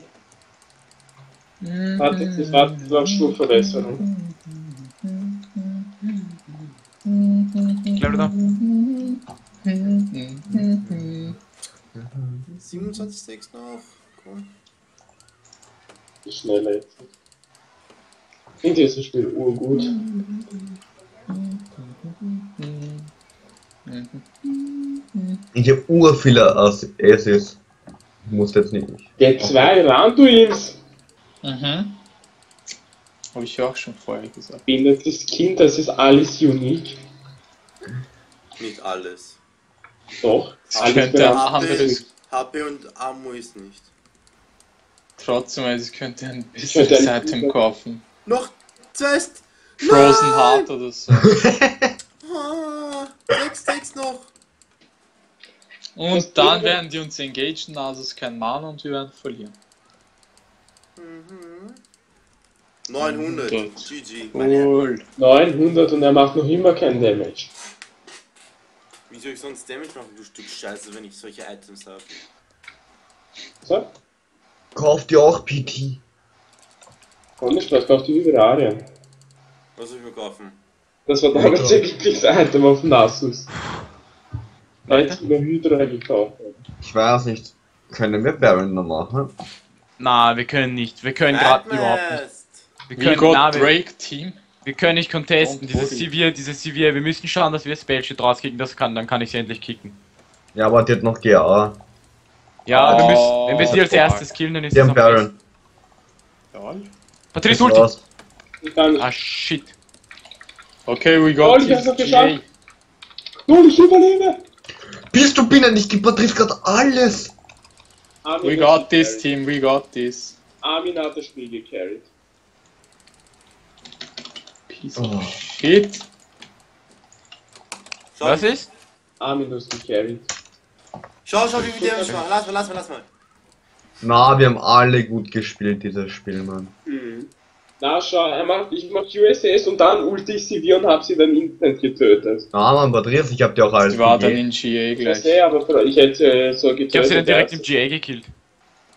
Warte, ich das war die Langstuhlverbesserung. Ne? Claro, da. 27. noch. Cool. Die Schnelle jetzt. Klingt jetzt das Spiel urgut. Ich hab ur viele Ass- Asses. Muss jetzt nicht. Get zwei Randuins! Mhm. Habe ich auch schon vorher gesagt. Bindet das Kind, das ist alles unique. Nicht alles. Doch, Es alles könnte ein anderes, HP und Ammo ist nicht. trotzdem, also es könnte ein ein- Item kaufen. Noch zwei St Frozen Nein! Heart oder so. Ah, sechs Stacks noch. Und dann werden die uns engagen, also es ist kein Mana und wir werden verlieren. Mhm. 900. Gut. GG. Cool. 900 und er macht noch immer kein Damage. wie soll ich sonst Damage machen, du Stück Scheiße, wenn ich solche Items habe? So, Kauft ihr auch PT? ohne Spaß, kauft die Arien. Was soll ich mir kaufen? Das war damals ihr wichtigste Item auf Nasus. Leute? Über Hydra gekauft. Ich weiß nicht. Können wir Baron noch machen? Na, wir können nicht. Wir können gerade überhaupt nicht. Wir können, got na, wir, Drake Team. wir können nicht contesten. Dieses. Severe, dieses Severe. Wir müssen schauen, dass wir Spellshit rauskicken. Das kann, dann kann ich sie endlich kicken. Ja, aber die hat noch GA. Ja, wir Oh, müssen, wenn wir sie als erstes killen, dann ist Die es haben am. Baron. Ja. Patrice Das Ulti! Ah, shit. Okay, we got ich hab's noch this geschafft. Null, ich überlebe! Bist du Binnen? Ich Patrice gerade alles. Armin We got das this gecarried. team, we got this. Armin hat das Spiel gecarried. Piece Oh. of shit. Schau, Was ist? Armin hat das gecarried. Schau, schau, wie viel Damage machen. Lass mal, lass mal, lass mal. Na, wir haben alle gut gespielt, dieses Spiel, Mann. Mhm. Na schau, er macht, ich mach USS und dann ulti ich sie wie und hab sie dann instant getötet. Na, Mann, Patrice, ich hab dir auch alles Die war dann in GA Ich gleich. sehe, aber ich hätte äh, so getötet. Ich hab sie dann direkt im. GA gekillt.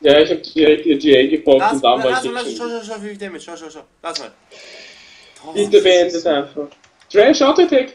Ja, ich hab direkt ihr GA Lass, und dann war lass ich mal, lass mal, schau, schau, schau, wie viel Damage. Schau, schau, schau. Lass mal. Bitte beendet einfach. Trash Auto Attack!